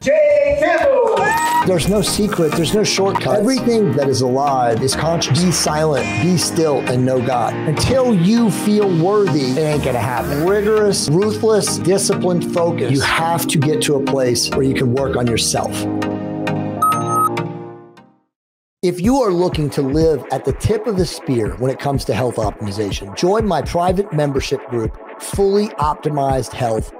Campbell. There's no secret, there's no shortcut. Everything that is alive is conscious. Be silent, be still, and know God. Until you feel worthy, it ain't gonna happen. Rigorous, ruthless, disciplined focus. You have to get to a place where you can work on yourself. If you are looking to live at the tip of the spear when it comes to health optimization, join my private membership group, Fully Optimized Health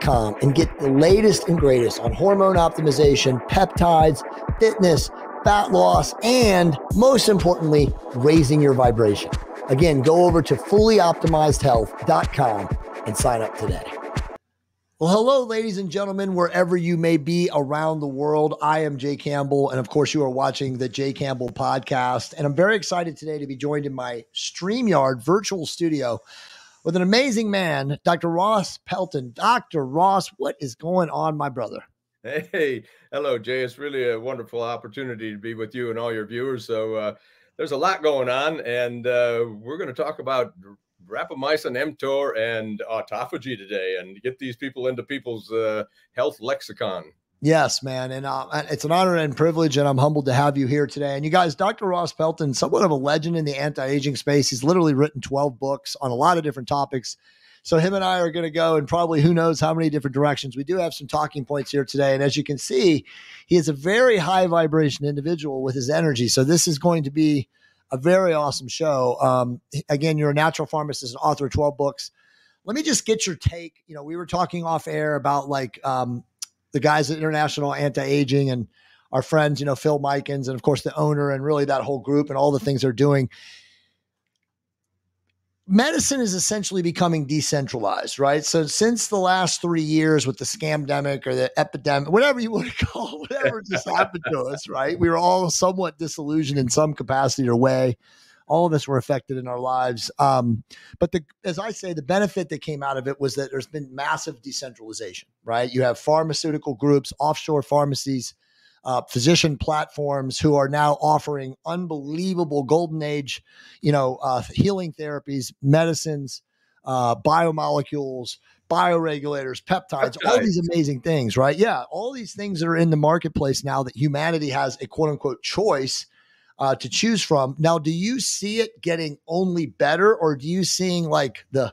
com and get the latest and greatest on hormone optimization, peptides, fitness, fat loss, and most importantly, raising your vibration. Again, go over to fullyoptimizedhealth.com and sign up today. Well, hello, ladies and gentlemen, wherever you may be around the world. I am Jay Campbell. And of course, you are watching the Jay Campbell podcast. And I'm very excited today to be joined in my StreamYard virtual studio with an amazing man, Dr. Ross Pelton. Dr. Ross, what is going on, my brother? Hey, hello, Jay. It's really a wonderful opportunity to be with you and all your viewers. So, uh, there's a lot going on, and uh, we're going to talk about rapamycin, mTOR, and autophagy today, and get these people into people's uh, health lexicon. Yes, man. And uh, it's an honor and privilege, and I'm humbled to have you here today. And you guys, Dr. Ross Pelton, somewhat of a legend in the anti aging space. He's literally written 12 books on a lot of different topics. So, him and I are going to go in probably who knows how many different directions. We do have some talking points here today. And as you can see, he is a very high vibration individual with his energy. So, this is going to be a very awesome show. Um, again, you're a natural pharmacist and author of 12 books. Let me just get your take. You know, we were talking off air about like, um, the guys at International Anti Aging and our friends, you know, Phil Micans, and of course the owner, and really that whole group and all the things they're doing. Medicine is essentially becoming decentralized, right? So since the last three years with the scamdemic or the epidemic, whatever you want to call it, whatever just happened to us, right? We were all somewhat disillusioned in some capacity or way all of us were affected in our lives. Um, but the, as I say, the benefit that came out of it was that there's been massive decentralization, right? You have pharmaceutical groups, offshore pharmacies, uh, physician platforms who are now offering unbelievable golden age, you know, uh, healing therapies, medicines, uh, biomolecules, bioregulators, peptides, peptides, all these amazing things, right? Yeah, all these things that are in the marketplace now that humanity has a quote unquote choice uh, to choose from. Now, do you see it getting only better, or do you seeing like the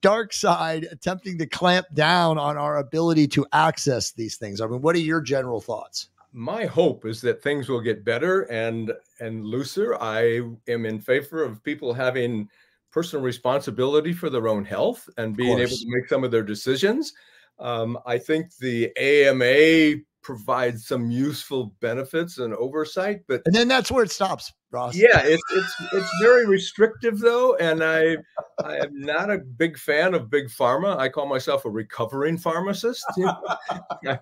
dark side attempting to clamp down on our ability to access these things? I mean, what are your general thoughts? My hope is that things will get better and and looser. I am in favor of people having personal responsibility for their own health and being able to make some of their decisions. Um, I think the AMA provide some useful benefits and oversight but and then that's where it stops ross yeah it's it's it's very restrictive though and i i am not a big fan of big pharma i call myself a recovering pharmacist and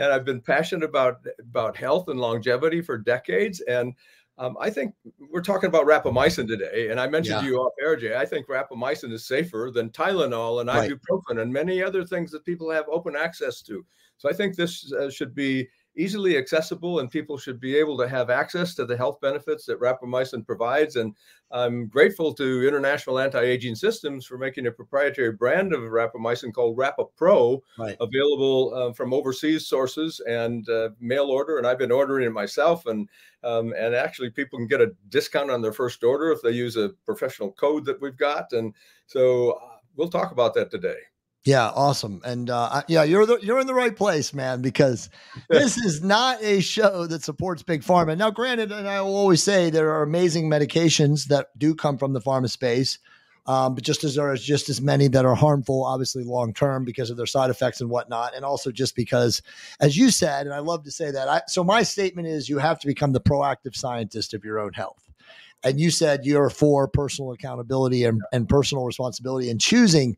i've been passionate about about health and longevity for decades and um, I think we're talking about rapamycin today, and I mentioned yeah. to you off air, Jay. I think rapamycin is safer than Tylenol and right. ibuprofen and many other things that people have open access to. So I think this uh, should be easily accessible and people should be able to have access to the health benefits that rapamycin provides. And I'm grateful to International Anti-Aging Systems for making a proprietary brand of rapamycin called RapaPro, right. available uh, from overseas sources and uh, mail order. And I've been ordering it myself. And um, and actually, people can get a discount on their first order if they use a professional code that we've got. And so uh, we'll talk about that today. Yeah, awesome. And uh, yeah, you're the, you're in the right place, man, because this is not a show that supports big pharma. Now, granted, and I will always say there are amazing medications that do come from the pharma space, um, but just as there are just as many that are harmful, obviously long term because of their side effects and whatnot, and also just because, as you said, and I love to say that. I, so my statement is, you have to become the proactive scientist of your own health and you said you're for personal accountability and, and personal responsibility and choosing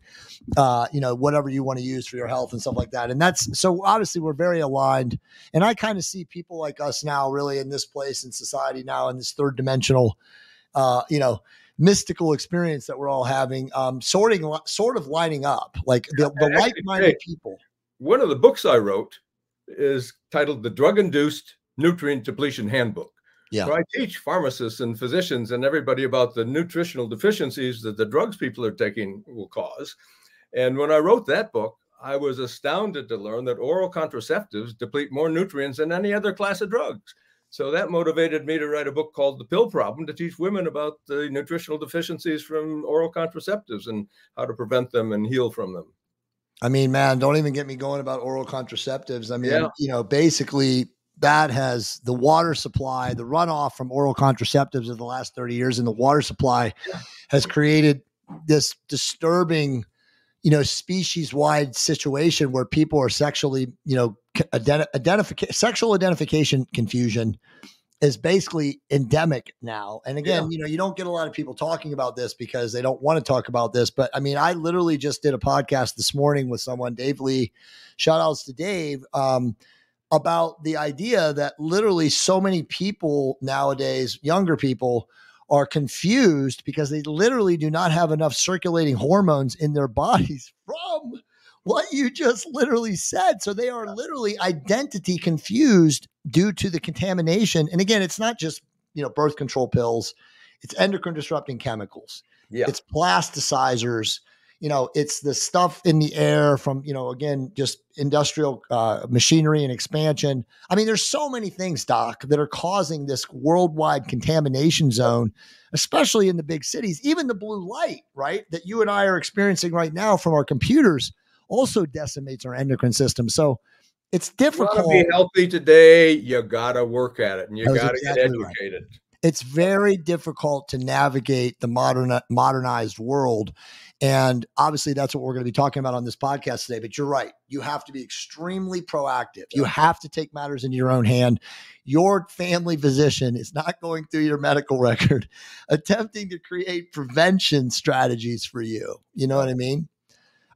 uh, you know whatever you want to use for your health and stuff like that. And that's so obviously we're very aligned. And i kind of see people like us now really in this place in society now in this third dimensional uh, you know mystical experience that we're all having um, sorting sort of lining up. Like the, the like-minded people. one of the books i wrote is titled the drug induced nutrient depletion handbook yeah. I teach pharmacists and physicians and everybody about the nutritional deficiencies that the drugs people are taking will cause. And when I wrote that book, I was astounded to learn that oral contraceptives deplete more nutrients than any other class of drugs. So that motivated me to write a book called The Pill Problem to teach women about the nutritional deficiencies from oral contraceptives and how to prevent them and heal from them. I mean, man, don't even get me going about oral contraceptives. I mean, yeah. you know, basically that has the water supply, the runoff from oral contraceptives in the last 30 years and the water supply has created this disturbing you know species wide situation where people are sexually you know identi- identification sexual identification confusion is basically endemic now. And again yeah. you know you don't get a lot of people talking about this because they don't want to talk about this but i mean i literally just did a podcast this morning with someone dave lee. Shout outs to dave. Um, about the idea that literally so many people nowadays younger people are confused because they literally do not have enough circulating hormones in their bodies from what you just literally said. So they are literally identity confused due to the contamination. And again, it's not just, you know, birth control pills, it's endocrine disrupting chemicals. Yeah. It's plasticizers, you know, it's the stuff in the air from, you know, again, just industrial uh, machinery and expansion. I mean, there's so many things, Doc, that are causing this worldwide contamination zone, especially in the big cities. Even the blue light, right, that you and I are experiencing right now from our computers also decimates our endocrine system. So it's difficult. to be healthy today, you got to work at it and you got to exactly get educated. Right. It's very difficult to navigate the modern modernized world and obviously, that's what we're going to be talking about on this podcast today. But you're right. You have to be extremely proactive. You have to take matters into your own hand. Your family physician is not going through your medical record, attempting to create prevention strategies for you. You know what I mean?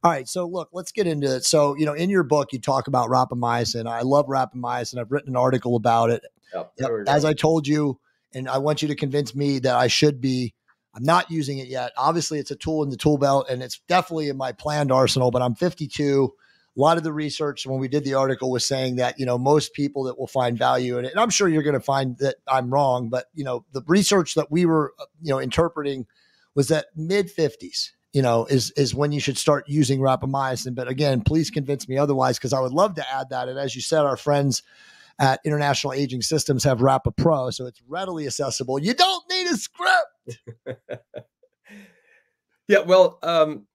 All right, so look, let's get into it. So, you know, in your book, you talk about rapamycin. I love rapamycin. I've written an article about it. Yep, As I told you, and I want you to convince me that I should be I'm not using it yet. Obviously, it's a tool in the tool belt and it's definitely in my planned arsenal, but I'm 52. A lot of the research when we did the article was saying that, you know, most people that will find value in it, and I'm sure you're going to find that I'm wrong, but, you know, the research that we were, uh, you know, interpreting was that mid 50s, you know, is is when you should start using rapamycin. But again, please convince me otherwise because I would love to add that. And as you said, our friends at International Aging Systems have Rapa Pro, so it's readily accessible. You don't need a script. yeah, well, um,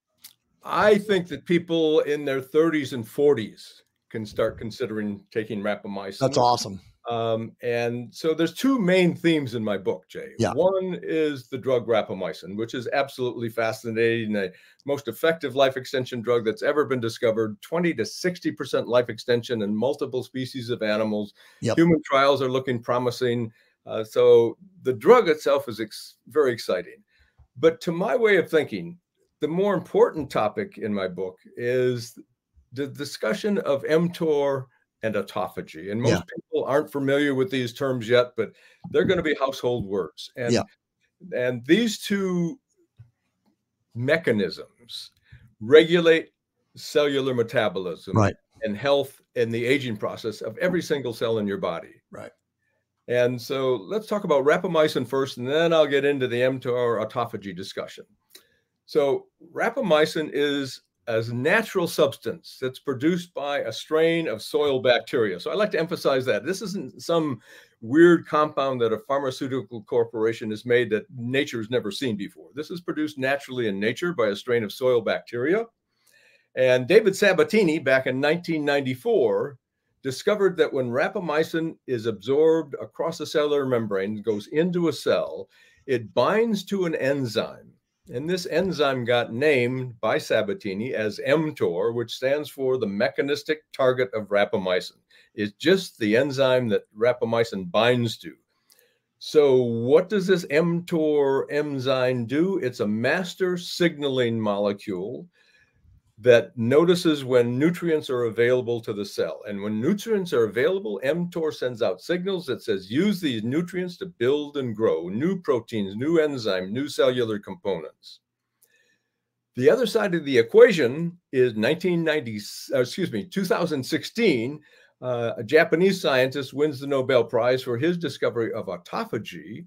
I think that people in their 30s and 40s can start considering taking rapamycin. That's awesome. Um, and so there's two main themes in my book, Jay. Yeah. One is the drug rapamycin, which is absolutely fascinating, the most effective life extension drug that's ever been discovered, 20 to 60% life extension in multiple species of animals. Yep. Human trials are looking promising. Uh, so the drug itself is ex- very exciting. But to my way of thinking, the more important topic in my book is the discussion of mTOR and autophagy. And most yeah. people aren't familiar with these terms yet, but they're going to mm-hmm. be household words. And yeah. and these two mechanisms regulate cellular metabolism right. and health and the aging process of every single cell in your body. Right. And so let's talk about rapamycin first, and then I'll get into the mTOR autophagy discussion. So rapamycin is as a natural substance that's produced by a strain of soil bacteria. So I like to emphasize that this isn't some weird compound that a pharmaceutical corporation has made that nature has never seen before. This is produced naturally in nature by a strain of soil bacteria. And David Sabatini, back in 1994, discovered that when rapamycin is absorbed across the cellular membrane, goes into a cell, it binds to an enzyme and this enzyme got named by Sabatini as mTOR, which stands for the mechanistic target of rapamycin. It's just the enzyme that rapamycin binds to. So, what does this mTOR enzyme do? It's a master signaling molecule that notices when nutrients are available to the cell. And when nutrients are available, mTOR sends out signals that says use these nutrients to build and grow new proteins, new enzyme, new cellular components. The other side of the equation is 1990, uh, excuse me, 2016. Uh, a Japanese scientist wins the Nobel Prize for his discovery of autophagy.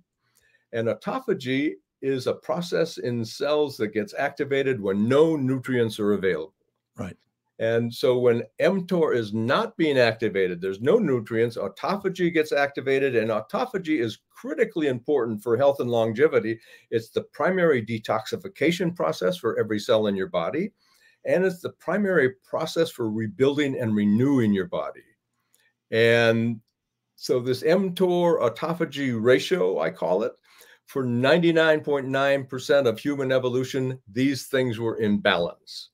And autophagy is a process in cells that gets activated when no nutrients are available. Right. And so when mTOR is not being activated, there's no nutrients, autophagy gets activated, and autophagy is critically important for health and longevity. It's the primary detoxification process for every cell in your body, and it's the primary process for rebuilding and renewing your body. And so this mTOR autophagy ratio, I call it, for 99.9% of human evolution, these things were in balance.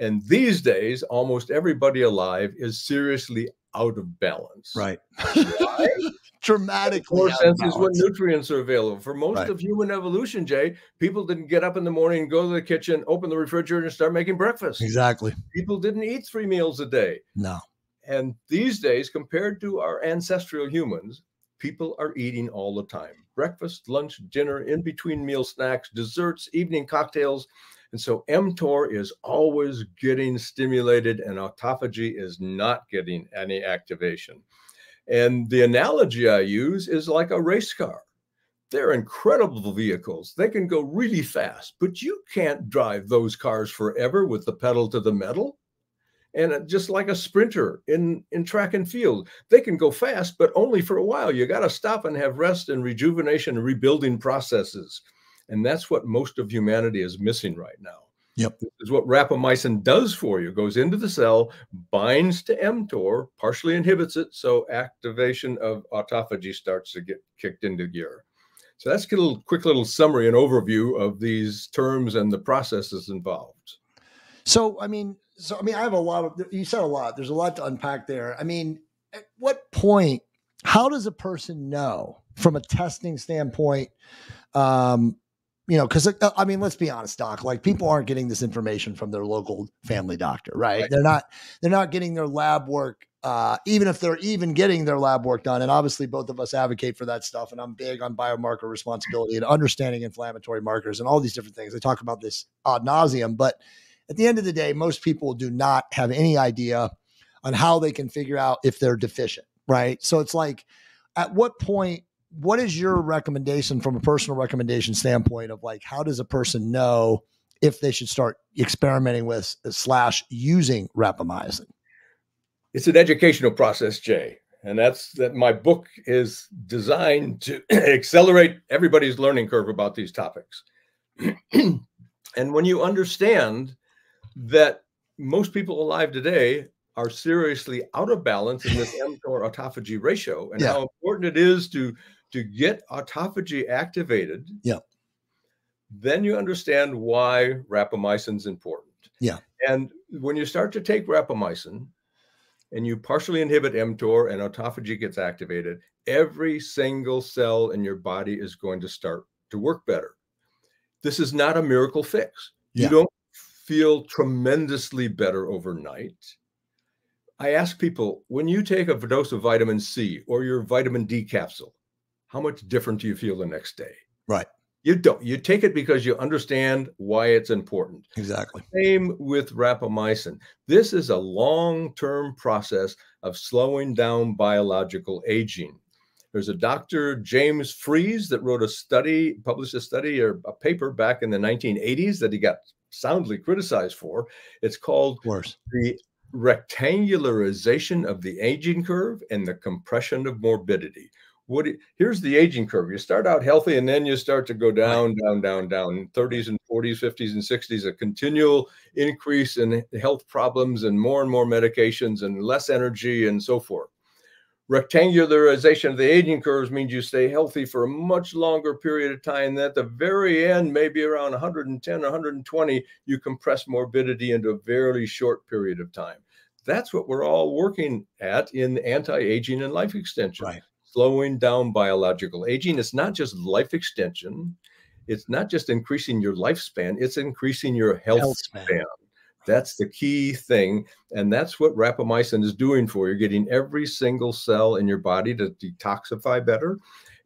And these days, almost everybody alive is seriously out of balance. Right. Dramatically. More sense is what nutrients are available. For most right. of human evolution, Jay, people didn't get up in the morning, go to the kitchen, open the refrigerator, and start making breakfast. Exactly. People didn't eat three meals a day. No. And these days, compared to our ancestral humans, people are eating all the time breakfast, lunch, dinner, in between meal snacks, desserts, evening cocktails. And so mTOR is always getting stimulated and autophagy is not getting any activation. And the analogy I use is like a race car. They're incredible vehicles. They can go really fast, but you can't drive those cars forever with the pedal to the metal and uh, just like a sprinter in in track and field. They can go fast but only for a while. You got to stop and have rest and rejuvenation and rebuilding processes. And that's what most of humanity is missing right now. Yep. This is what rapamycin does for you. Goes into the cell binds to mtor partially inhibits it so activation of autophagy starts to get kicked into gear. So that's a little quick little summary and overview of these terms and the processes involved. So i mean so I mean, I have a lot of you said a lot. There's a lot to unpack there. I mean, at what point? How does a person know from a testing standpoint? Um, you know, because uh, I mean, let's be honest, doc. Like people aren't getting this information from their local family doctor, right? right. They're not. They're not getting their lab work. Uh, even if they're even getting their lab work done, and obviously both of us advocate for that stuff, and I'm big on biomarker responsibility and understanding inflammatory markers and all these different things. I talk about this ad nauseum, but at the end of the day, most people do not have any idea on how they can figure out if they're deficient, right? So it's like, at what point, what is your recommendation from a personal recommendation standpoint of like, how does a person know if they should start experimenting with uh, slash using rapamycin? It's an educational process, Jay. And that's that my book is designed to accelerate everybody's learning curve about these topics. and when you understand that most people alive today are seriously out of balance in this mTOR autophagy ratio and yeah. how important it is to to get autophagy activated. Yeah. Then you understand why rapamycin is important. Yeah. And when you start to take rapamycin and you partially inhibit mTOR and autophagy gets activated, every single cell in your body is going to start to work better. This is not a miracle fix. Yeah. You don't feel tremendously better overnight. I ask people when you take a dose of vitamin C or your vitamin D capsule, how much different do you feel the next day? Right. You don't. You take it because you understand why it's important. Exactly. Same with rapamycin. This is a long term process of slowing down biological aging. There's a Dr. James Fries that wrote a study, published a study or a paper back in the 1980s that he got soundly criticized for. It's called Worse. the rectangularization of the aging curve and the compression of morbidity. What here's the aging curve. You start out healthy and then you start to go down, down, down, down. 30s and 40s, 50s and 60s, a continual increase in health problems and more and more medications and less energy and so forth. Rectangularization of the aging curves means you stay healthy for a much longer period of time. And at the very end, maybe around 110, 120, you compress morbidity into a very short period of time. That's what we're all working at in anti-aging and life extension. Right. Slowing down biological aging. It's not just life extension. It's not just increasing your lifespan, it's increasing your health, health span. span. That's the key thing. And that's what rapamycin is doing for you, getting every single cell in your body to detoxify better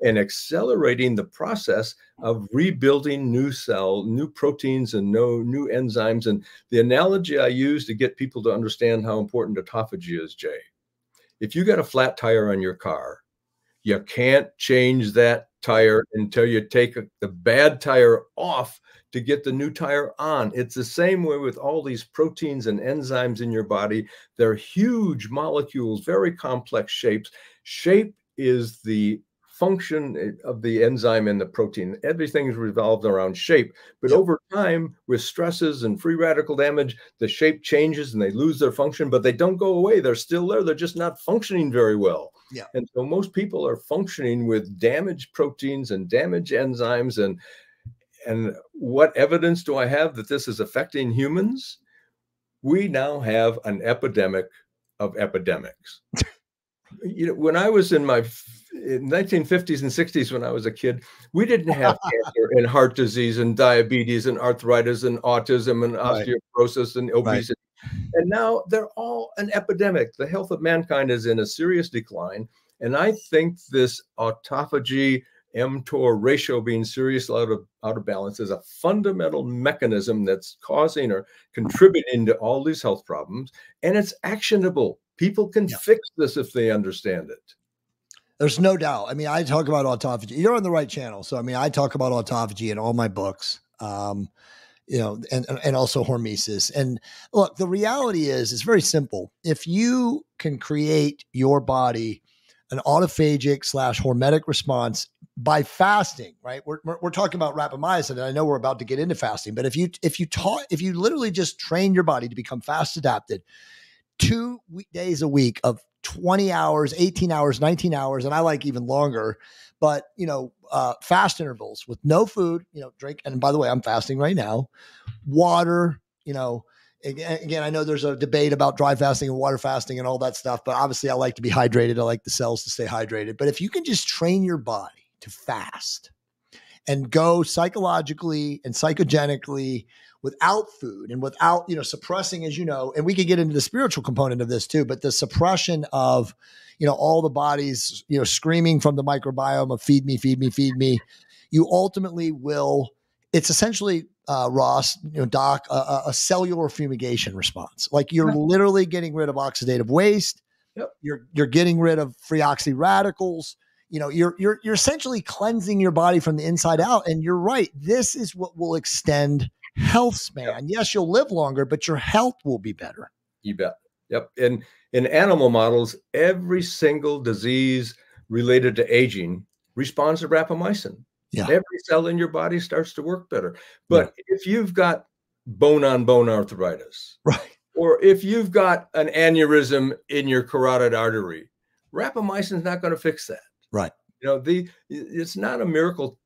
and accelerating the process of rebuilding new cell, new proteins, and no new enzymes. And the analogy I use to get people to understand how important autophagy is, Jay. If you got a flat tire on your car, You can't change that tire until you take the bad tire off to get the new tire on. It's the same way with all these proteins and enzymes in your body. They're huge molecules, very complex shapes. Shape is the function eh, of the enzyme and the protein. Everything is revolved around shape. But yep. over time, with stresses and free radical damage, the shape changes and they lose their function, but they don't go away. They're still there. They're just not functioning very well. Yeah. And so most people are functioning with damaged proteins and damaged enzymes. And and what evidence do I have that this is affecting humans? We now have an epidemic of epidemics. you know, when I was in my in 1950s and 60s when I was a kid, we didn't have cancer and heart disease and diabetes and arthritis and autism and osteoporosis right. and obesity. And now they're all an epidemic. The health of mankind is in a serious decline. And I think this autophagy mTOR ratio being seriously out of, out of balance is a fundamental mechanism that's causing or contributing to all these health problems. And it's actionable. People can yeah. fix this if they understand it. There's no doubt. I mean, I talk about autophagy. You're on the right channel. So, I mean, I talk about autophagy in all my books. Um, you know, and and also hormesis. And look, the reality is, it's very simple. If you can create your body an autophagic slash hormetic response by fasting, right? We're, we're, we're, talking about rapamycin, and I know we're about to get into fasting, but if you if you taught if you literally just train your body to become fast adapted, two days a week of 20 hours, 18 hours, 19 hours, and I like even longer. But you know, uh, fast intervals with no food, you know, drink. And by the way, I'm fasting right now. Water, you know, again, I know there's a debate about dry fasting and water fasting and all that stuff, but obviously I like to be hydrated. I like the cells to stay hydrated. But if you can just train your body to fast and go psychologically and psychogenically without food and without you know suppressing as you know and we could get into the spiritual component of this too but the suppression of you know all the bodies you know screaming from the microbiome of feed me feed me feed me you ultimately will it's essentially uh, ross you know doc a, a cellular fumigation response like you're literally getting rid of oxidative waste yep. you're you're getting rid of free oxy radicals you know you're you're you're essentially cleansing your body from the inside out and you're right this is what will extend health span. Yep. Yes, you'll live longer, but your health will be better. You bet. Yep. And in animal models, every single disease related to aging responds to rapamycin. Yeah. Every cell in your body starts to work better. But yeah. if you've got bone on bone arthritis, right, or if you've got an aneurysm in your carotid artery, rapamycin is not going to fix that. Right. You know, the it's not a miracle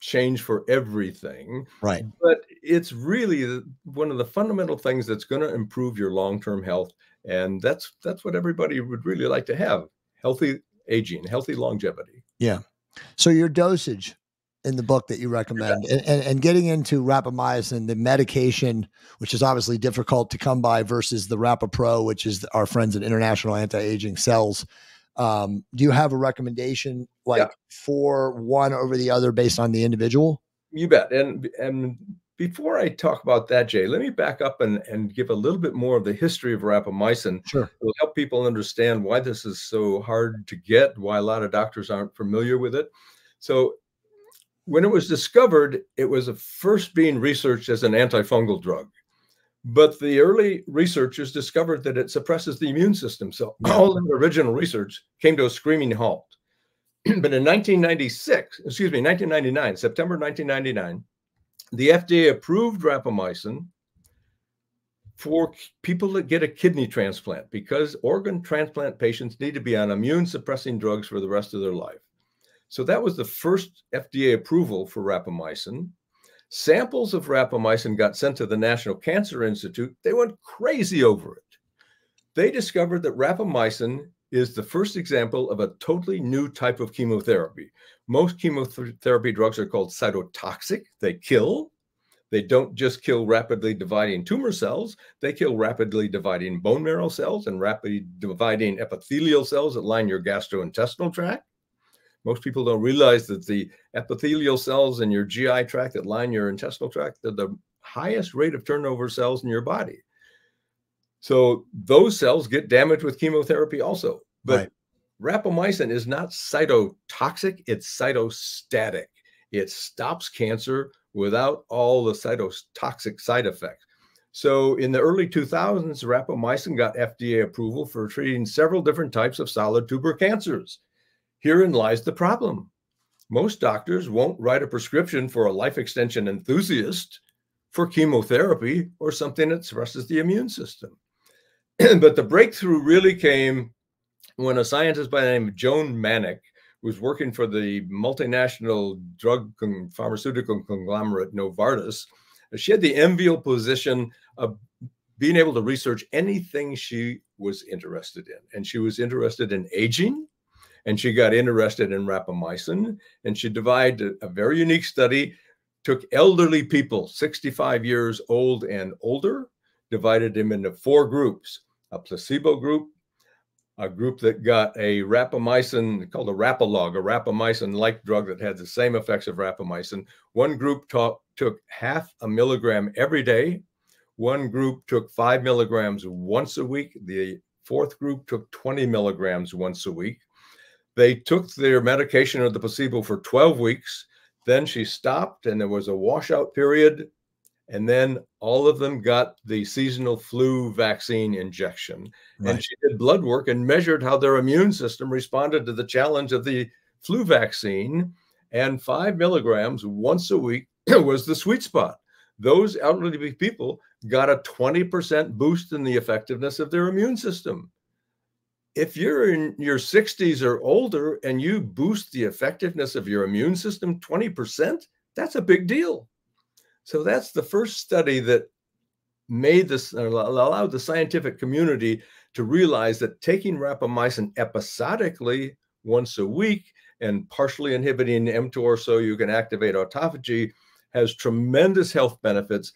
change for everything. Right. But it's really one of the fundamental things that's going to improve your long-term health and that's that's what everybody would really like to have. Healthy aging, healthy longevity. Yeah. So your dosage in the book that you recommend yeah. and, and, getting into rapamycin, the medication, which is obviously difficult to come by versus the RapaPro, which is our friends at International Anti-Aging Cells. Um, do you have a recommendation like yeah. for one over the other based on the individual? You bet. And and before I talk about that, Jay, let me back up and, and give a little bit more of the history of rapamycin. Sure. It'll help people understand why this is so hard to get, why a lot of doctors aren't familiar with it. So when it was discovered, it was first being researched as an antifungal drug. But the early researchers discovered that it suppresses the immune system. So all the original research came to a screaming halt. but in 1996, excuse me, 1999, September 1999, the FDA approved rapamycin for people that get a kidney transplant because organ transplant patients need to be on immune suppressing drugs for the rest of their life. So that was the first FDA approval for rapamycin. Samples of rapamycin got sent to the National Cancer Institute. They went crazy over it. They discovered that rapamycin is the first example of a totally new type of chemotherapy. Most chemotherapy drugs are called cytotoxic, they kill. They don't just kill rapidly dividing tumor cells, they kill rapidly dividing bone marrow cells and rapidly dividing epithelial cells that line your gastrointestinal tract. Most people don't realize that the epithelial cells in your GI tract that line your intestinal tract are the highest rate of turnover cells in your body. So those cells get damaged with chemotherapy also. But right. rapamycin is not cytotoxic, it's cytostatic. It stops cancer without all the cytotoxic side effects. So in the early 2000s, rapamycin got FDA approval for treating several different types of solid tumor cancers. Herein lies the problem. Most doctors won't write a prescription for a life extension enthusiast for chemotherapy or something that suppresses the immune system. but the breakthrough really came when a scientist by the name of Joan Mannick was working for the multinational drug pharmaceutical conglomerate Novartis. She had the enviable position of being able to research anything she was interested in. And she was interested in aging, and she got interested in rapamycin, and she devised a, a very unique study, took elderly people, 65 years old and older, divided them into four groups, a placebo group, a group that got a rapamycin called a rapalog, a rapamycin-like drug that had the same effects of rapamycin. One group took half a milligram every day. One group took five milligrams once a week. The fourth group took 20 milligrams once a week. They took their medication or the placebo for 12 weeks. Then she stopped and there was a washout period. And then all of them got the seasonal flu vaccine injection. Right. And she did blood work and measured how their immune system responded to the challenge of the flu vaccine. And five milligrams once a week was the sweet spot. Those elderly people got a 20% boost in the effectiveness of their immune system. If you're in your 60s or older and you boost the effectiveness of your immune system 20%, that's a big deal. So that's the first study that made this uh, allowed the scientific community to realize that taking rapamycin episodically once a week and partially inhibiting mTOR so you can activate autophagy has tremendous health benefits,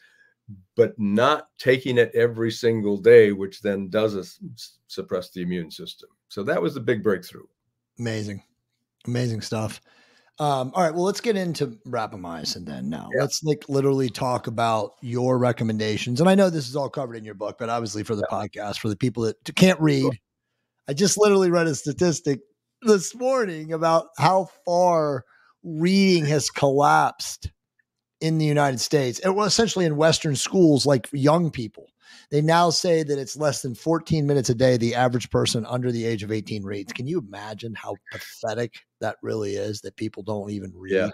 but not taking it every single day, which then does suppress the immune system. So that was the big breakthrough. Amazing, amazing stuff. Um, all right, well, let's get into rapamycin then. Now, yeah. let's like literally talk about your recommendations. And I know this is all covered in your book, but obviously for the yeah. podcast, for the people that can't read, sure. I just literally read a statistic this morning about how far reading has collapsed in the United States. It was essentially in Western schools, like young people. They now say that it's less than 14 minutes a day the average person under the age of 18 reads. Can you imagine how pathetic that really is that people don't even read? Yeah.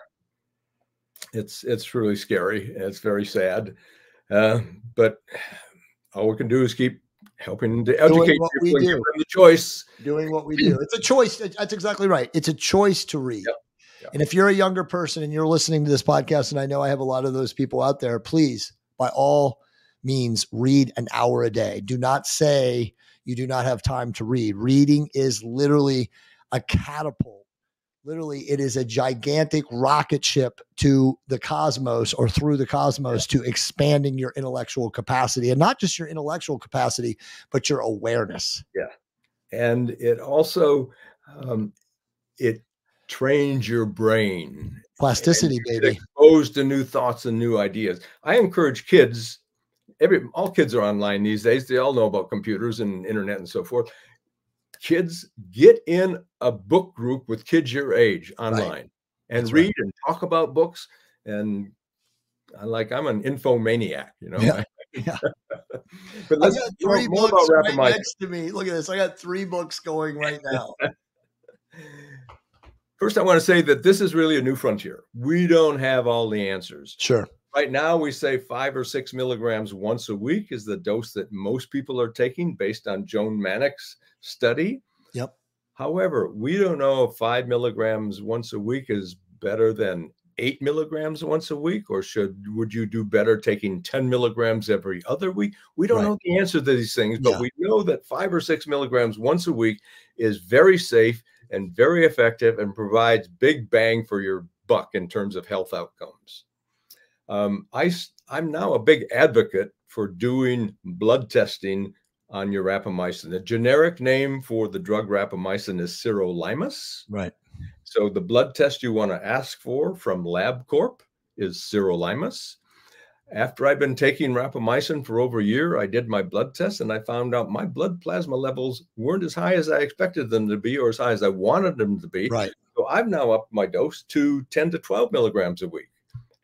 It's it's really scary. It's very sad. Uh, but all we can do is keep helping to educate people give them the choice. Doing what we do. It's a choice. That's exactly right. It's a choice to read. Yep. Yep. And if you're a younger person and you're listening to this podcast, and I know I have a lot of those people out there, please, by all means read an hour a day. Do not say you do not have time to read. Reading is literally a catapult. Literally, it is a gigantic rocket ship to the cosmos or through the cosmos to expanding your intellectual capacity and not just your intellectual capacity, but your awareness. Yeah. And it also, um, it trains your brain plasticity baby exposed to new thoughts and new ideas i encourage kids every all kids are online these days. They all know about computers and internet and so forth. Kids get in a book group with kids your age online right. and That's read right. and talk about books. And I like I'm an infomaniac, you know. Yeah. yeah. but let's I got three more, books right next to me. Look at this. I got three books going right now. First, I want to say that this is really a new frontier. We don't have all the answers. Sure. Right now, we say five or six milligrams once a week is the dose that most people are taking based on Joan Mannick's study. Yep. However, we don't know if five milligrams once a week is better than eight milligrams once a week, or should would you do better taking 10 milligrams every other week? We don't right. know the answer to these things, but yeah. we know that five or six milligrams once a week is very safe and very effective and provides big bang for your buck in terms of health outcomes. Um, I, I'm now a big advocate for doing blood testing on your rapamycin. The generic name for the drug rapamycin is sirolimus. Right. So the blood test you want to ask for from LabCorp is sirolimus. After I've been taking rapamycin for over a year, I did my blood test and I found out my blood plasma levels weren't as high as I expected them to be or as high as I wanted them to be. Right. So I've now upped my dose to 10 to 12 milligrams a week.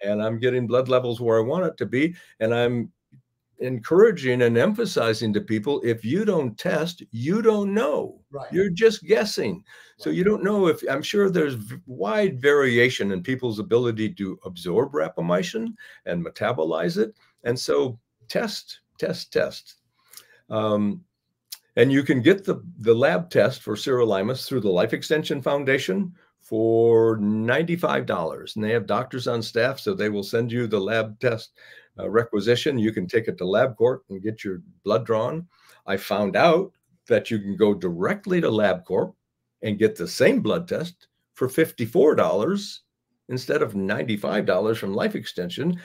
And I'm getting blood levels where I want it to be. And I'm encouraging and emphasizing to people if you don't test, you don't know. Right. You're just guessing. So you don't know if I'm sure there's wide variation in people's ability to absorb rapamycin and metabolize it. And so test, test, test. Um, and you can get the, the lab test for sirolimus through the Life Extension Foundation for $95. And they have doctors on staff, so they will send you the lab test uh, requisition. You can take it to LabCorp and get your blood drawn. I found out that you can go directly to LabCorp and get the same blood test for $54 instead of $95 from Life Extension,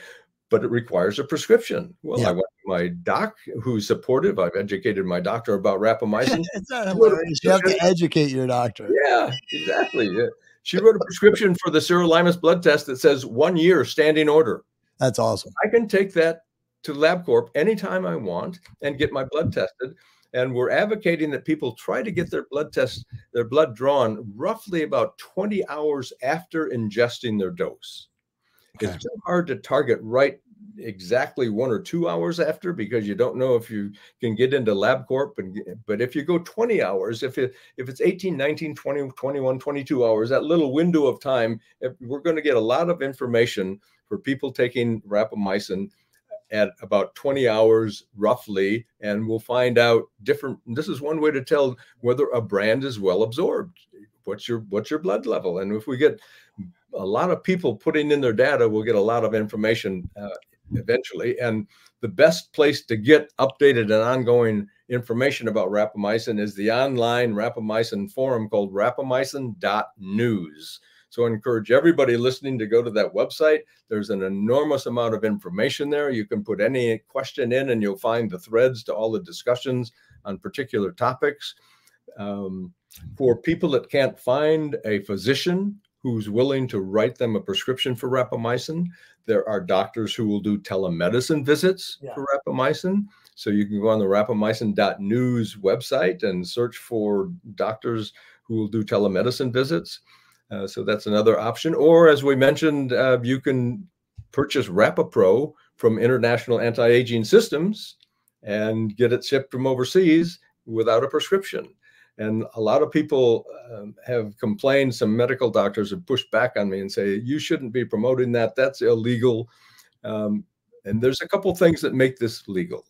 but it requires a prescription. Well, yeah. I went to my doc who's supportive. I've educated my doctor about rapamycin. it's not hilarious. You have to educate your doctor. Yeah, exactly. Yeah. She wrote a prescription for the sirolimus blood test that says one year standing order. That's awesome. I can take that to LabCorp anytime I want and get my blood tested. And we're advocating that people try to get their blood test, their blood drawn roughly about 20 hours after ingesting their dose. Okay. It's so hard to target right exactly one or two hours after because you don't know if you can get into LabCorp. And, but if you go 20 hours, if, it, if it's 18, 19, 20, 21, 22 hours, that little window of time, we're going to get a lot of information for people taking rapamycin at about 20 hours roughly and we'll find out different this is one way to tell whether a brand is well absorbed. What's your what's your blood level? And if we get a lot of people putting in their data we'll get a lot of information uh, eventually. And the best place to get updated and ongoing information about rapamycin is the online rapamycin forum called rapamycin.news so I encourage everybody listening to go to that website. There's an enormous amount of information there. You can put any question in and you'll find the threads to all the discussions on particular topics. Um, for people that can't find a physician who's willing to write them a prescription for rapamycin, there are doctors who will do telemedicine visits yeah. for rapamycin. So you can go on the rapamycin.news website and search for doctors who will do telemedicine visits. Uh, so that's another option. Or as we mentioned, uh, you can purchase RapaPro from International Anti-Aging Systems and get it shipped from overseas without a prescription. And a lot of people um, have complained. Some medical doctors have pushed back on me and say you shouldn't be promoting that. That's illegal. Um, and there's a couple things that make this legal.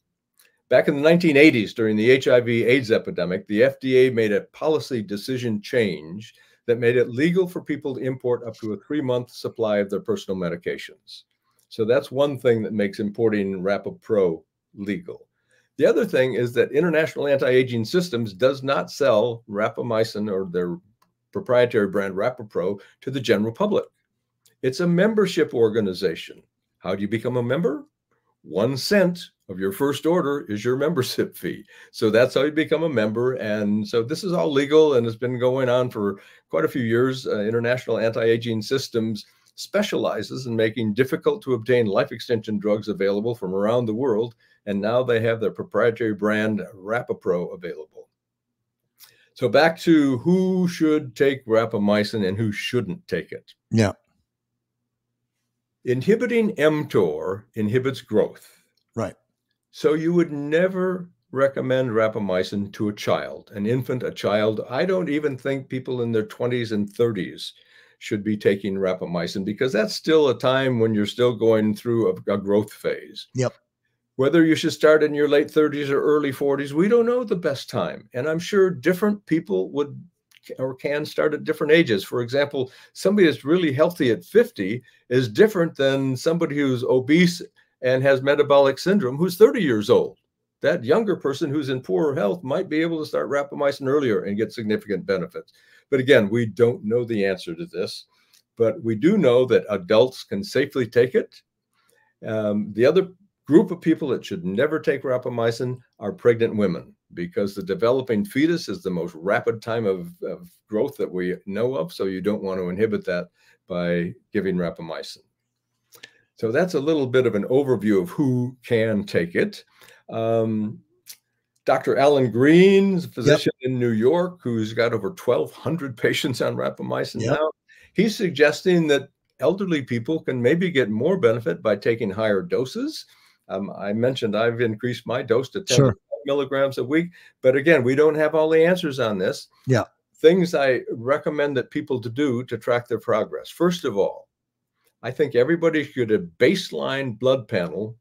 Back in the 1980s, during the HIV/AIDS epidemic, the FDA made a policy decision change that made it legal for people to import up to a three month supply of their personal medications. So that's one thing that makes importing RapaPro legal. The other thing is that International Anti-Aging Systems does not sell rapamycin or their proprietary brand RapaPro to the general public. It's a membership organization. How do you become a member? One cent of your first order is your membership fee. So that's how you become a member. And so this is all legal and it's been going on for quite a few years. Uh, International Anti Aging Systems specializes in making difficult to obtain life extension drugs available from around the world. And now they have their proprietary brand RapaPro available. So back to who should take rapamycin and who shouldn't take it. Yeah. Inhibiting mTOR inhibits growth. Right. So you would never recommend rapamycin to a child, an infant, a child. I don't even think people in their 20s and 30s should be taking rapamycin because that's still a time when you're still going through a, a growth phase. Yep. Whether you should start in your late 30s or early 40s, we don't know the best time. And I'm sure different people would or can start at different ages. For example, somebody that's really healthy at 50 is different than somebody who's obese and has metabolic syndrome who's 30 years old. That younger person who's in poorer health might be able to start rapamycin earlier and get significant benefits. But again, we don't know the answer to this, but we do know that adults can safely take it. Um, the other group of people that should never take rapamycin are pregnant women because the developing fetus is the most rapid time of, of growth that we know of. So you don't want to inhibit that by giving rapamycin. So that's a little bit of an overview of who can take it. Um, Dr. Alan Green, a physician yep. in New York, who's got over 1,200 patients on rapamycin yep. now, he's suggesting that elderly people can maybe get more benefit by taking higher doses. Um, I mentioned I've increased my dose to 10 sure. milligrams a week, but again, we don't have all the answers on this. Yeah. Things I recommend that people to do to track their progress. First of all, I think everybody should a baseline blood panel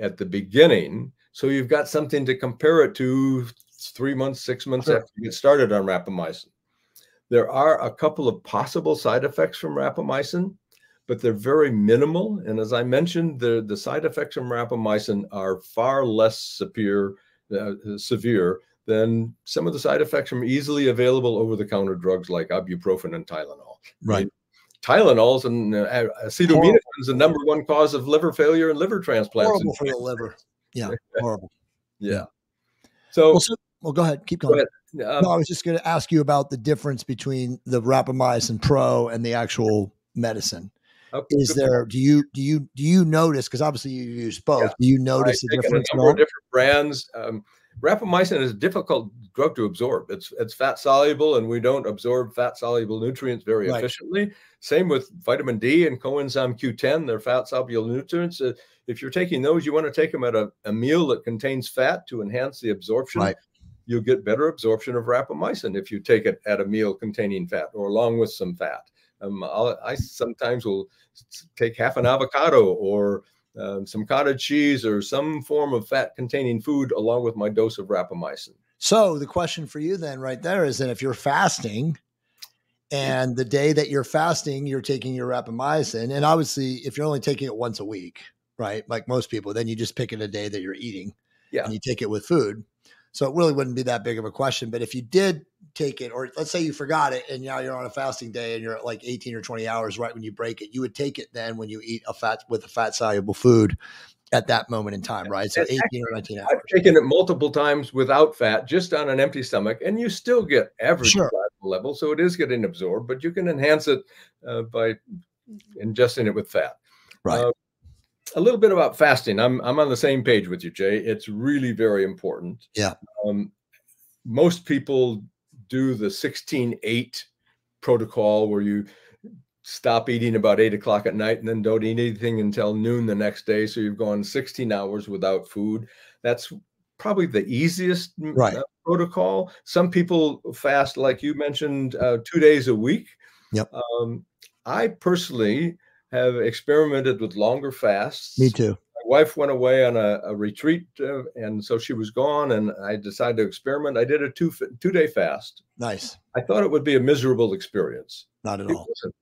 at the beginning so you've got something to compare it to three months, six months sure. after you get started on rapamycin. There are a couple of possible side effects from rapamycin, but they're very minimal. And as I mentioned, the, the side effects from rapamycin are far less severe, uh, severe than some of the side effects from easily available over-the-counter drugs like ibuprofen and Tylenol. Right. Tylenols and uh, acetaminophen is the number one cause of liver failure and liver transplants. Horrible for the liver. Yeah, horrible. Yeah. So, well, so, well, go ahead, keep going. Go ahead. Um, no, I was just going to ask you about the difference between the rapamycin pro and the actual medicine. Okay, is there? Point. Do you do you do you notice? Because obviously you use both. Yeah. Do you notice the difference? A number of different brands. Um, rapamycin is a difficult drug to absorb. It's it's fat soluble, and we don't absorb fat soluble nutrients very right. efficiently. Same with vitamin D and coenzyme Q10. They're fat soluble nutrients. Uh, if you're taking those, you want to take them at a, a meal that contains fat to enhance the absorption. Right. You'll get better absorption of rapamycin if you take it at a meal containing fat or along with some fat. Um, i sometimes will take half an avocado or um, some cottage cheese or some form of fat containing food along with my dose of rapamycin. So the question for you then right there is that if you're fasting and the day that you're fasting, you're taking your rapamycin, and obviously if you're only taking it once a week, right? Like most people, then you just pick it a day that you're eating. Yeah. And you take it with food. So it really wouldn't be that big of a question. But if you did take it, or let's say you forgot it and now you're on a fasting day and you're at like 18 or 20 hours right when you break it, you would take it then when you eat a fat with a fat soluble food at that moment in time, right? So 18 or 19 hours. I've taken it multiple times without fat, just on an empty stomach, and you still get average sure. level. So it is getting absorbed, but you can enhance it uh, by ingesting it with fat. Right. Uh, a little bit about fasting. I'm I'm on the same page with you, Jay. It's really very important. Yeah. Um, most people do the 16-8 protocol where you stop eating about eight o'clock at night and then don't eat anything until noon the next day. So you've gone 16 hours without food. That's probably the easiest right. uh, protocol. Some people fast, like you mentioned, uh, two days a week. Yep. Um, I personally have experimented with longer fasts. Me too. Wife went away on a, a retreat, uh, and so she was gone, and I decided to experiment. I did a two two day fast. Nice. I thought it would be a miserable experience. Not at it all. Wasn't.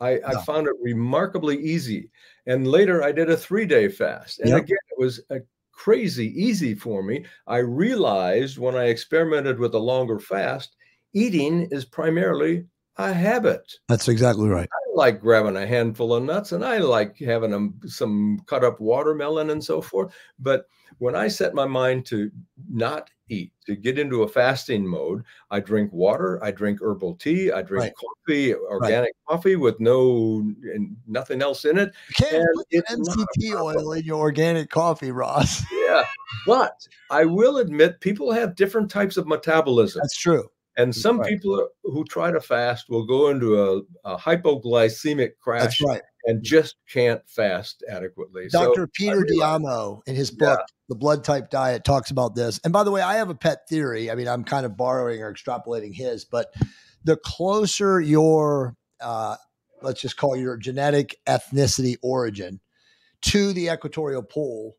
I, no. I found it remarkably easy. And later I did a three day fast. And yep. again, it was a crazy easy for me. I realized when I experimented with a longer fast, eating is primarily a habit. That's exactly right. I like grabbing a handful of nuts and I like having a, some cut up watermelon and so forth. But when I set my mind to not eat, to get into a fasting mode, I drink water, I drink herbal tea, I drink right. coffee, organic right. coffee with no and nothing else in it. You can't and put MCT oil in your organic coffee, Ross. yeah. But I will admit people have different types of metabolism. That's true. And some right. people who try to fast will go into a, a hypoglycemic crash right. and just can't fast adequately. Dr. So Peter D'Adamo, in his book, yeah. The Blood Type Diet, talks about this. And by the way, I have a pet theory. I mean, I'm kind of borrowing or extrapolating his, but the closer your, uh, let's just call your genetic ethnicity origin to the equatorial pole,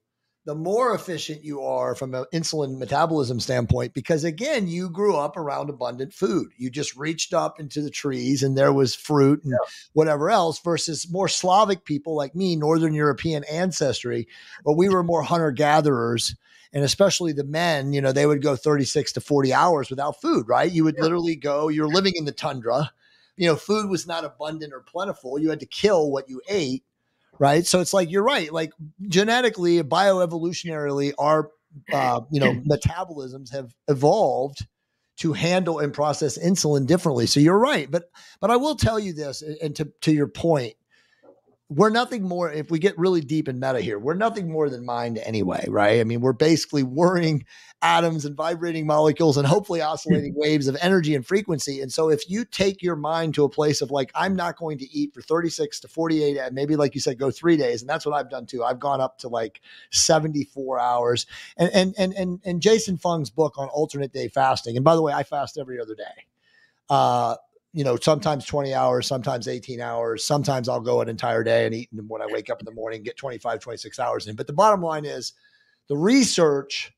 the more efficient you are from an insulin metabolism standpoint, because again, you grew up around abundant food. You just reached up into the trees and there was fruit and yeah. whatever else, versus more Slavic people like me, Northern European ancestry, but we were more hunter gatherers. And especially the men, you know, they would go 36 to 40 hours without food, right? You would yeah. literally go, you're living in the tundra. You know, food was not abundant or plentiful. You had to kill what you ate right? So it's like you're right. Like genetically, bioevolutionarily, our uh, you know metabolisms have evolved to handle and process insulin differently. So you're right. But but I will tell you this, and to to your point, we're nothing more if we get really deep in meta here we're nothing more than mind anyway right? I mean we're basically worrying atoms and vibrating molecules and hopefully oscillating waves of energy and frequency. And so if you take your mind to a place of like i'm not going to eat for 36 to 48 and maybe like you said go three days and that's what i've done too. I've gone up to like 74 hours. And and and and, and jason fung's book on alternate day fasting and by the way i fast every other day. Uh you know, sometimes 20 hours, sometimes 18 hours. Sometimes I'll go an entire day and eat and when I wake up in the morning, get 25, 26 hours in. But the bottom line is the research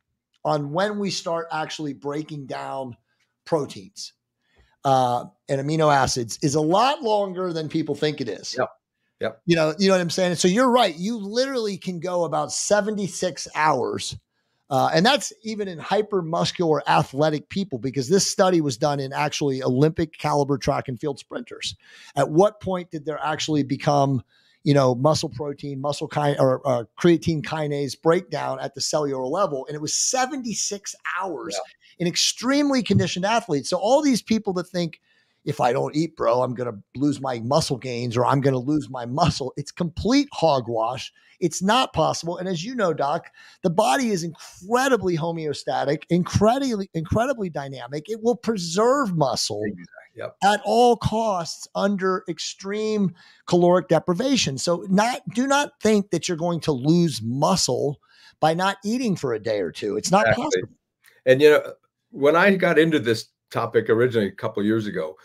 on when we start actually breaking down proteins uh, and amino acids is a lot longer than people think it is. Yep. Yep. You know, you know what I'm saying? So you're right. You literally can go about 76 hours uh, and that's even in hypermuscular athletic people, because this study was done in actually Olympic caliber track and field sprinters. At what point did there actually become, you know, muscle protein, muscle kind or uh, creatine kinase breakdown at the cellular level? And it was 76 hours yeah. in extremely conditioned athletes. So all these people that think, if I don't eat, bro, I'm going to lose my muscle gains or I'm going to lose my muscle. It's complete hogwash. It's not possible. And as you know, Doc, the body is incredibly homeostatic, incredibly, incredibly dynamic. It will preserve muscle yep. at all costs under extreme caloric deprivation. So not do not think that you're going to lose muscle by not eating for a day or two. It's not exactly. possible. And you know, when I got into this topic originally a couple years ago,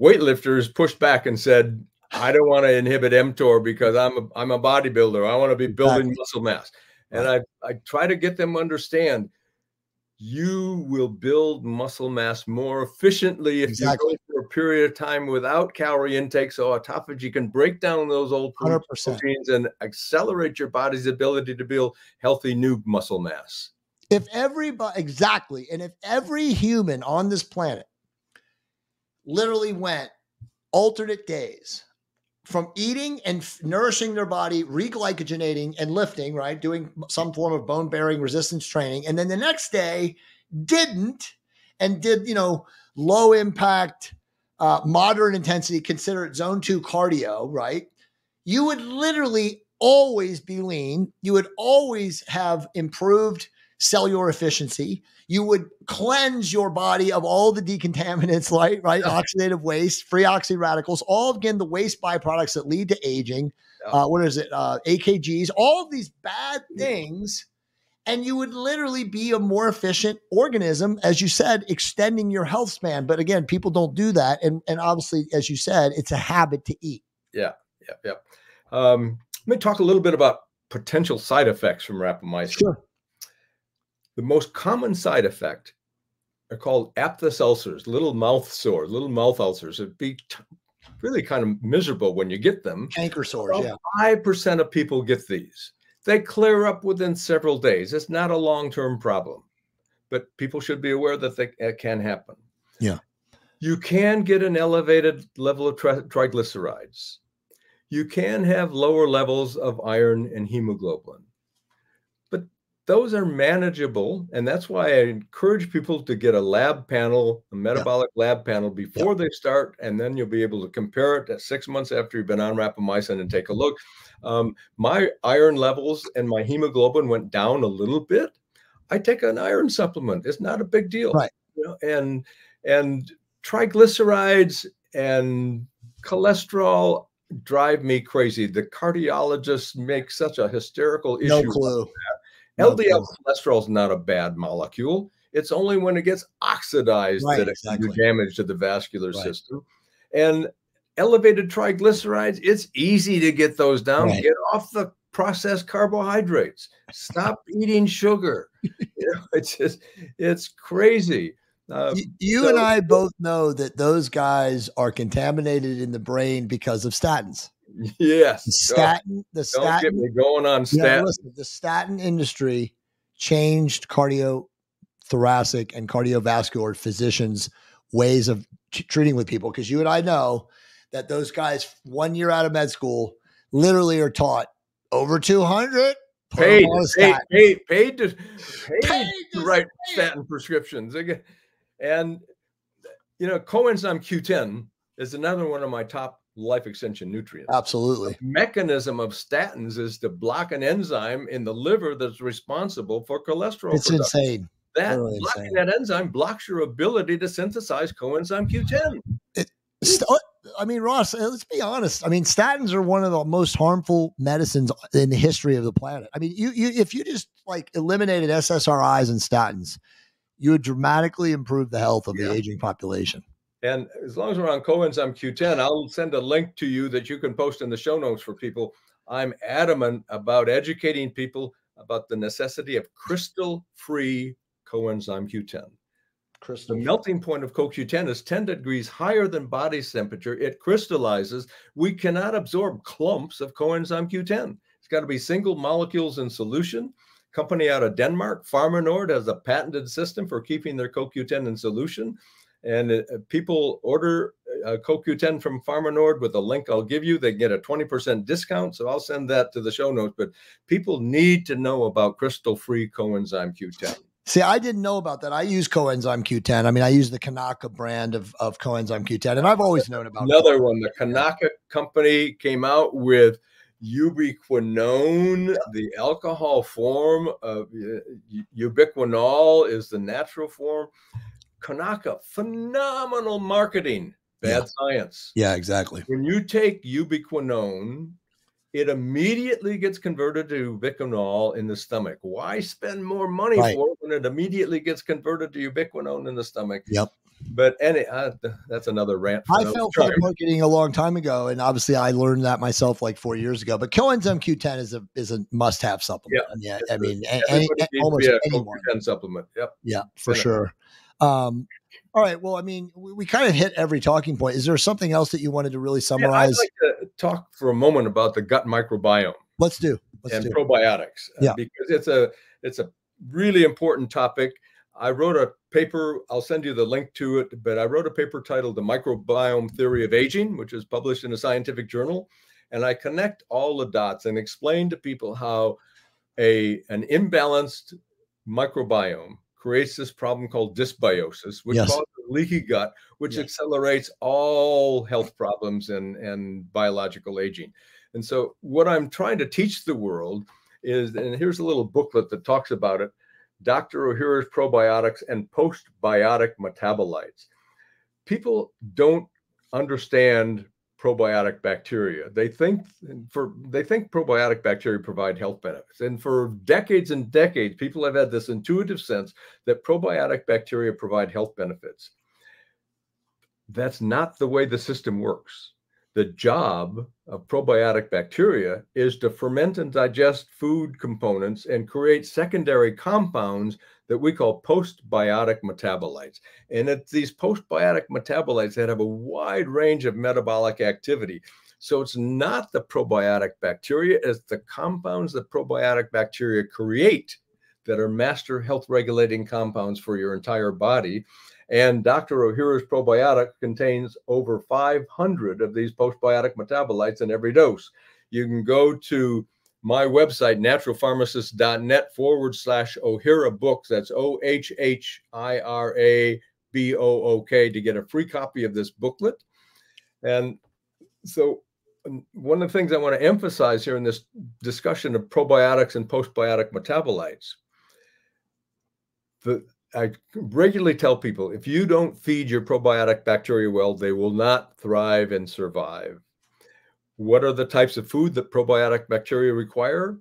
weightlifters pushed back and said, I don't want to inhibit mTOR because I'm a, I'm a bodybuilder. I want to be building exactly. muscle mass. And I, I try to get them to understand you will build muscle mass more efficiently if exactly. you go for a period of time without calorie intake. So autophagy can break down those old 100%. proteins and accelerate your body's ability to build healthy new muscle mass. If everybody exactly, and if every human on this planet literally went alternate days from eating and f- nourishing their body, reglycogenating and lifting, right? Doing some form of bone bearing resistance training. And then the next day didn't and did, you know, low impact, uh, moderate intensity, consider it zone two cardio, right? You would literally always be lean. You would always have improved cellular efficiency. You would cleanse your body of all the decontaminants, like right, oxidative waste, free oxy radicals, all again the waste byproducts that lead to aging. Uh, what is it? Uh, AKGs, all of these bad things. And you would literally be a more efficient organism, as you said, extending your health span. But again, people don't do that. And, and obviously, as you said, it's a habit to eat. Yeah, yeah, yeah. Um, let me talk a little bit about potential side effects from rapamycin. Sure. The most common side effect are called aphthous ulcers, little mouth sores, little mouth ulcers. It'd be really kind of miserable when you get them. Canker sores, About yeah. 5% of people get these. They clear up within several days. It's not a long term problem, but people should be aware that they, it can happen. Yeah. You can get an elevated level of tri- triglycerides. You can have lower levels of iron and hemoglobin those are manageable. And that's why I encourage people to get a lab panel, a metabolic yeah. lab panel before yeah. they start. And then you'll be able to compare it at six months after you've been on rapamycin and take a look. Um, my iron levels and my hemoglobin went down a little bit. I take an iron supplement. It's not a big deal. Right. You know, and and triglycerides and cholesterol drive me crazy. The cardiologists make such a hysterical issue. No clue. LDL cholesterol is not a bad molecule. It's only when it gets oxidized right, that it exactly. can do damage to the vascular right. system. And elevated triglycerides, it's easy to get those down. Right. Get off the processed carbohydrates. Stop eating sugar. you know, it's just it's crazy. Uh, you, you so, and I both know that those guys are contaminated in the brain because of statins. Yes. The statin, the statin. Don't get me going on statin. Yeah, listen, the statin industry changed cardio, thoracic, and cardiovascular physicians' ways of t- treating with people. Because you and I know that those guys, one year out of med school, literally are taught over 200 paid, paid, paid, paid, to, paid, paid to write statin prescriptions. And, you know, coenzyme Q10 is another one of my top life extension nutrients. Absolutely. The mechanism of statins is to block an enzyme in the liver that's responsible for cholesterol. It's production. insane. That blocking insane. that enzyme blocks your ability to synthesize coenzyme Q10. It, I mean, Ross, uh, let's be honest. I mean, statins are one of the most harmful medicines in the history of the planet. I mean, you, you if you just like eliminated SSRIs and statins, you would dramatically improve the health of yeah. the aging population. And as long as we're on coenzyme Q10, I'll send a link to you that you can post in the show notes for people. I'm adamant about educating people about the necessity of crystal free coenzyme Q10. Crystal. The melting point of CoQ10 is 10 degrees higher than body temperature. It crystallizes. We cannot absorb clumps of coenzyme Q10. It's got to be single molecules in solution. Company out of Denmark, PharmaNord, has a patented system for keeping their CoQ10 in solution. And uh, people order uh, CoQ10 from PharmaNord with a link I'll give you. They get a 20% discount. So I'll send that to the show notes. But people need to know about crystal free coenzyme Q10. See, I didn't know about that. I use coenzyme Q10. I mean, I use the Kaneka brand of, of coenzyme Q10, and I've always known about another one. The Kaneka company came out with ubiquinone, the alcohol form of ubiquinol is the natural form. Kaneka, phenomenal marketing, bad yeah. science. Yeah, exactly. When you take ubiquinone it immediately gets converted to ubiquinol in the stomach. Why spend more money right. for it when it immediately gets converted to ubiquinone in the stomach? Yep. But any, uh, that's another rant. I fell for the marketing a long time ago, and obviously I learned that myself like four years ago. But coenzyme Q10 is a is a must have supplement. Yeah, yeah I mean, any, almost anyone. Q10 supplement. Yep. Yeah, for sure. Um, all right. Well, I mean, we, we, kind of hit every talking point. Is there something else that you wanted to really summarize? Yeah, I'd like to talk for a moment about the gut microbiome. Let's do. Let's and do. probiotics. Uh, yeah. because it's a it's a really important topic. I wrote a paper. I'll send you the link to it. But I wrote a paper titled "The Microbiome Theory of Aging," which is published in a scientific journal, and I connect all the dots and explain to people how a an imbalanced microbiome creates this problem called dysbiosis, which yes. causes leaky gut, which yes. accelerates all health problems and, and biological aging. And so, what I'm trying to teach the world is, and here's a little booklet that talks about it Dr. Ohhira's probiotics and postbiotic metabolites. People don't understand probiotic bacteria. They think for they think probiotic bacteria provide health benefits. And for decades and decades, people have had this intuitive sense that probiotic bacteria provide health benefits. That's not the way the system works. The job of probiotic bacteria is to ferment and digest food components and create secondary compounds that we call postbiotic metabolites. And it's these postbiotic metabolites that have a wide range of metabolic activity. So it's not the probiotic bacteria, it's the compounds that probiotic bacteria create that are master health regulating compounds for your entire body. And Dr. Ohhira's probiotic contains over 500 of these postbiotic metabolites in every dose. You can go to my website, naturalpharmacist.net forward slash Ohhira books. That's O H H I R A B O O K to get a free copy of this booklet. And so, um, one of the things I want to emphasize here in this discussion of probiotics and postbiotic metabolites, the, I regularly tell people if you don't feed your probiotic bacteria well, they will not thrive and survive. What are the types of food that probiotic bacteria require?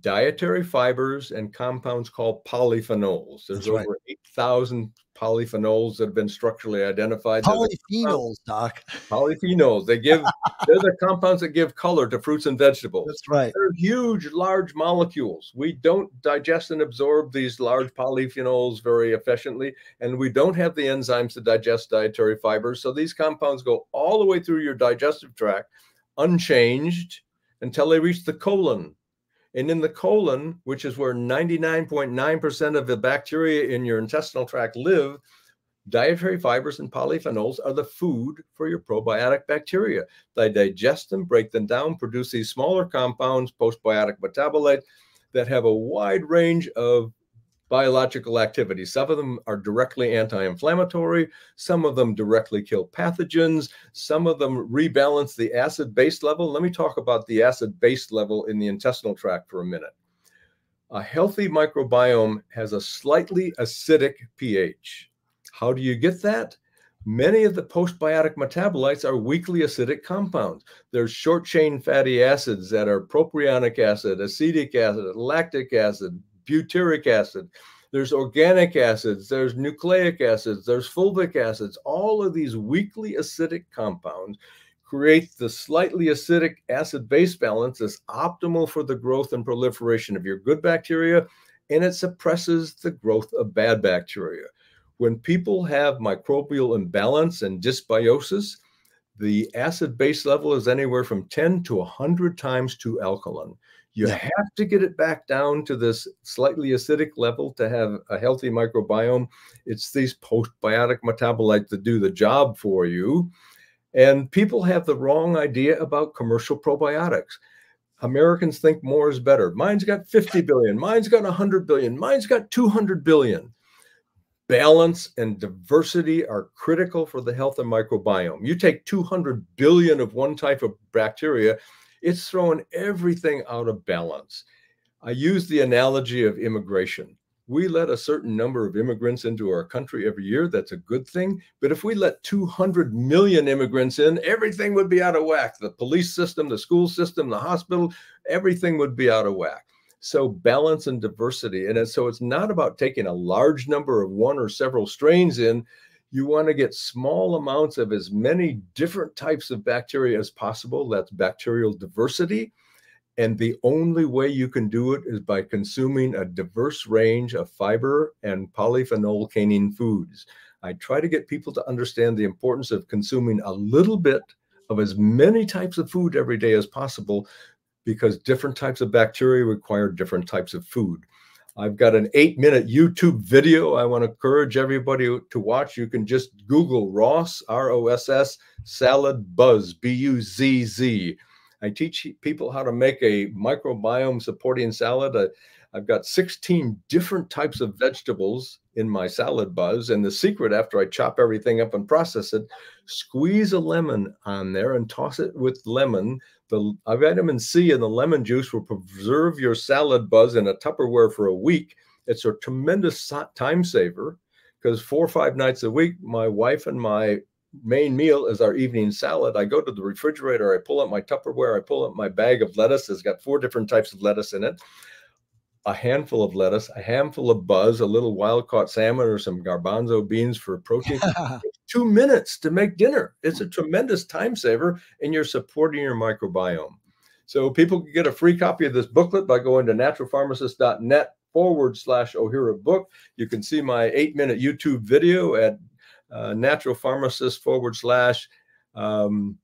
Dietary fibers and compounds called polyphenols. There's That's over right. 8,000 polyphenols that have been structurally identified. Polyphenols, Doc. Polyphenols. They give, they're the compounds that give color to fruits and vegetables. That's right. They're huge, large molecules. We don't digest and absorb these large polyphenols very efficiently, and we don't have the enzymes to digest dietary fibers. So these compounds go all the way through your digestive tract unchanged until they reach the colon. And in the colon, which is where 99.9% of the bacteria in your intestinal tract live, dietary fibers and polyphenols are the food for your probiotic bacteria. They digest them, break them down, produce these smaller compounds, postbiotic metabolites, that have a wide range of biological activity. Some of them are directly anti inflammatory, some of them directly kill pathogens, some of them rebalance the acid base level. Let me talk about the acid base level in the intestinal tract for a minute. A healthy microbiome has a slightly acidic pH. How do you get that? Many of the postbiotic metabolites are weakly acidic compounds. There's short chain fatty acids that are propionic acid, acetic acid, lactic acid, butyric acid. There's organic acids, there's nucleic acids, there's fulvic acids. All of these weakly acidic compounds create the slightly acidic acid base balance that's optimal for the growth and proliferation of your good bacteria, and it suppresses the growth of bad bacteria. When people have microbial imbalance and dysbiosis, the acid base level is anywhere from 10 to 100 times too alkaline. You yeah. have to get it back down to this slightly acidic level to have a healthy microbiome. It's these postbiotic metabolites that do the job for you. And people have the wrong idea about commercial probiotics. Americans think more is better. Mine's got 50 billion, mine's got 100 billion, mine's got 200 billion balance and diversity are critical for the health of microbiome. You take 200 billion of one type of bacteria, it's throwing everything out of balance. I use the analogy of immigration. We let a certain number of immigrants into our country every year. That's a good thing. But if we let 200 million immigrants in, everything would be out of whack. The police system, the school system, the hospital, everything would be out of whack. So balance and diversity. And so it's not about taking a large number of one or several strains in. You want to get small amounts of as many different types of bacteria as possible. That's bacterial diversity. And the only way you can do it is by consuming a diverse range of fiber and polyphenol canine foods. I try to get people to understand the importance of consuming a little bit of as many types of food every day as possible because different types of bacteria require different types of food. I've got an eight minute YouTube video I want to encourage everybody to watch. You can just Google Ross, R O S S, salad buzz, B U Z Z. I teach people how to make a microbiome supporting salad. I've got 16 different types of vegetables in my salad buzz. And the secret, after I chop everything up and process it, squeeze a lemon on there and toss it with lemon. The vitamin C in the lemon juice will preserve your salad buzz in a Tupperware for a week. It's a tremendous time saver because four or five nights a week, my wife and my main meal is our evening salad. I go to the refrigerator, I pull up my Tupperware, I pull up my bag of lettuce. It's got four different types of lettuce in it a handful of lettuce, a handful of buzz, a little wild caught salmon, or some garbanzo beans for protein. two minutes to make dinner. It's a tremendous time saver, and you're supporting your microbiome. So people can get a free copy of this booklet by going to naturalpharmacist.net forward slash Ohhira book. You can see my eight minute YouTube video at uh, natural pharmacist forward slash. Um,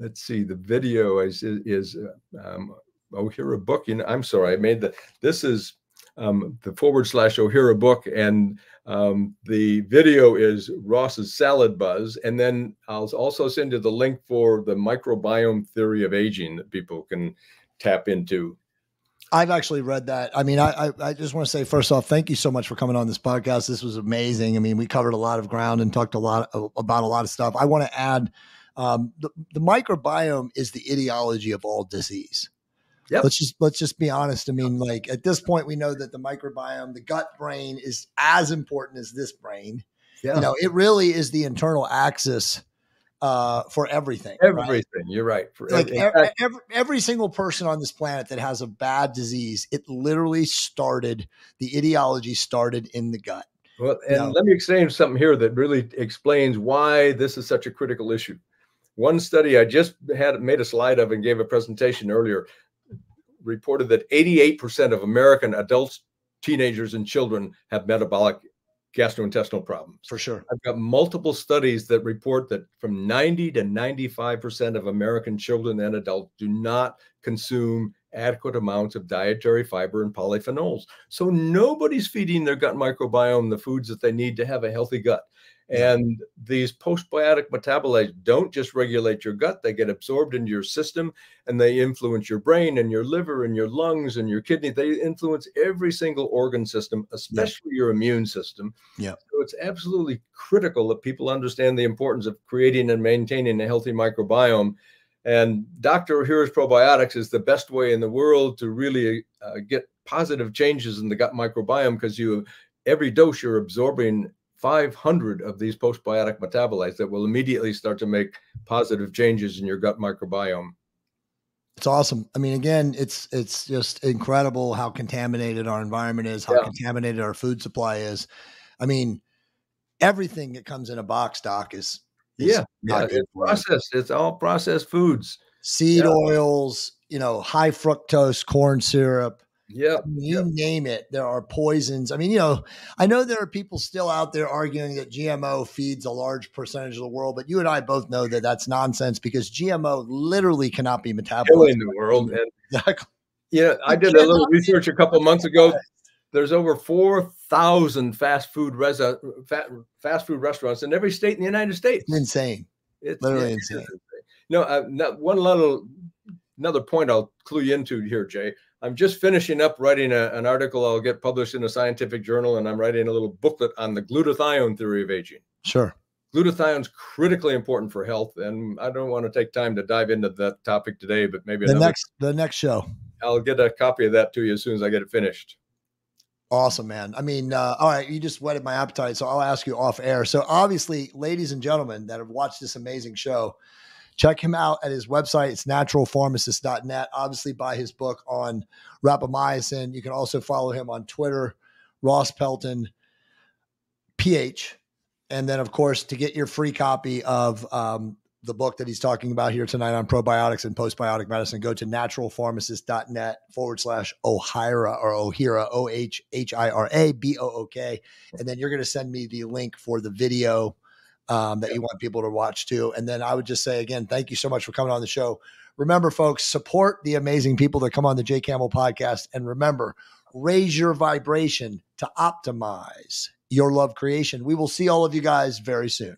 let's see, the video is, is, is um, Ohhira book. You know, I'm sorry, I made the. This is um, the forward slash Ohhira book, and um, the video is Ross's Salad Buzz, and then I'll also send you the link for the microbiome theory of aging that people can tap into. I've actually read that. I mean, I, I, I just want to say first off, thank you so much for coming on this podcast. This was amazing. I mean, we covered a lot of ground and talked a lot about a lot of stuff. I want to add um, the, the microbiome is the etiology of all disease. Yep. Let's just let's just be honest. I mean, like at this point, we know that the microbiome, the gut brain, is as important as this brain. Yeah. You know, it really is the internal axis uh, for everything. Everything. Right? You're right. For like every, every, every, single person on this planet that has a bad disease, it literally started. The etiology started in the gut. Well, and let me explain something here that really explains why this is such a critical issue. One study I just had made a slide of and gave a presentation earlier reported that 88% of American adults, teenagers, and children have metabolic gastrointestinal problems. For sure. I've got multiple studies that report that from 90 to 95% of American children and adults do not consume adequate amounts of dietary fiber and polyphenols. So nobody's feeding their gut microbiome the foods that they need to have a healthy gut. And these postbiotic metabolites don't just regulate your gut, they get absorbed into your system and they influence your brain and your liver and your lungs and your kidney. They influence every single organ system, especially yeah. your immune system. Yeah. So it's absolutely critical that people understand the importance of creating and maintaining a healthy microbiome. And Dr. Ohhira's probiotics is the best way in the world to really uh, get positive changes in the gut microbiome because you every dose you're absorbing 500 of these postbiotic metabolites that will immediately start to make positive changes in your gut microbiome. It's awesome. I mean, again, it's it's just incredible how contaminated our environment is, how yeah. contaminated our food supply is. I mean, everything that comes in a box, doc, is, is yeah, yeah it's processed. It's all processed foods, seed yeah. oils, you know, high fructose corn syrup, yeah. You yep. name it. There are poisons. I mean, you know, I know there are people still out there arguing that GMO feeds a large percentage of the world, but you and I both know that that's nonsense because GMO literally cannot be metabolized. Killing the world. And, exactly. Yeah, I did a little research a couple months ago. There's over 4,000 fast food res- fast food restaurants in every state in the United States. It's insane. It's literally yeah, insane. insane. No, uh, one little another point I'll clue you into here, Jay. I'm just finishing up writing a, an article I'll get published in a scientific journal, and I'm writing a little booklet on the glutathione theory of aging. Sure. Glutathione's critically important for health, and I don't want to take time to dive into that topic today, but maybe the next the next show. I'll get a copy of that to you as soon as I get it finished. Awesome, man. I mean, uh, all right, you just whetted my appetite, so I'll ask you off air. So, obviously, ladies and gentlemen that have watched this amazing show, Check him out at his website. It's naturalpharmacist.net. Obviously, buy his book on rapamycin. You can also follow him on Twitter, Ross Pelton, PH. And then, of course, to get your free copy of um, the book that he's talking about here tonight on probiotics and postbiotic medicine, go to naturalpharmacist.net forward slash Ohhira or Ohhira, O H H I R A B O O K. And then you're going to send me the link for the video um, that you want people to watch too. And then I would just say again, thank you so much for coming on the show. Remember, folks, support the amazing people that come on the Jay Campbell podcast. And remember, raise your vibration to optimize your love creation. We will see all of you guys very soon.